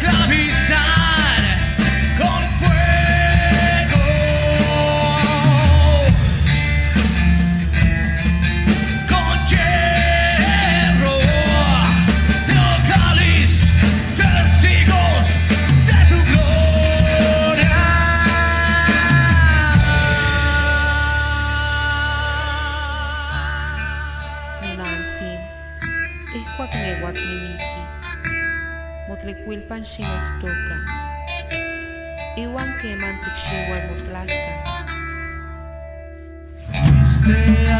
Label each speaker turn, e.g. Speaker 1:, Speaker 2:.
Speaker 1: lo esclavizar con fuego.
Speaker 2: Motlekuilpan xinostoka, iwan keman.
Speaker 1: Fuiste águila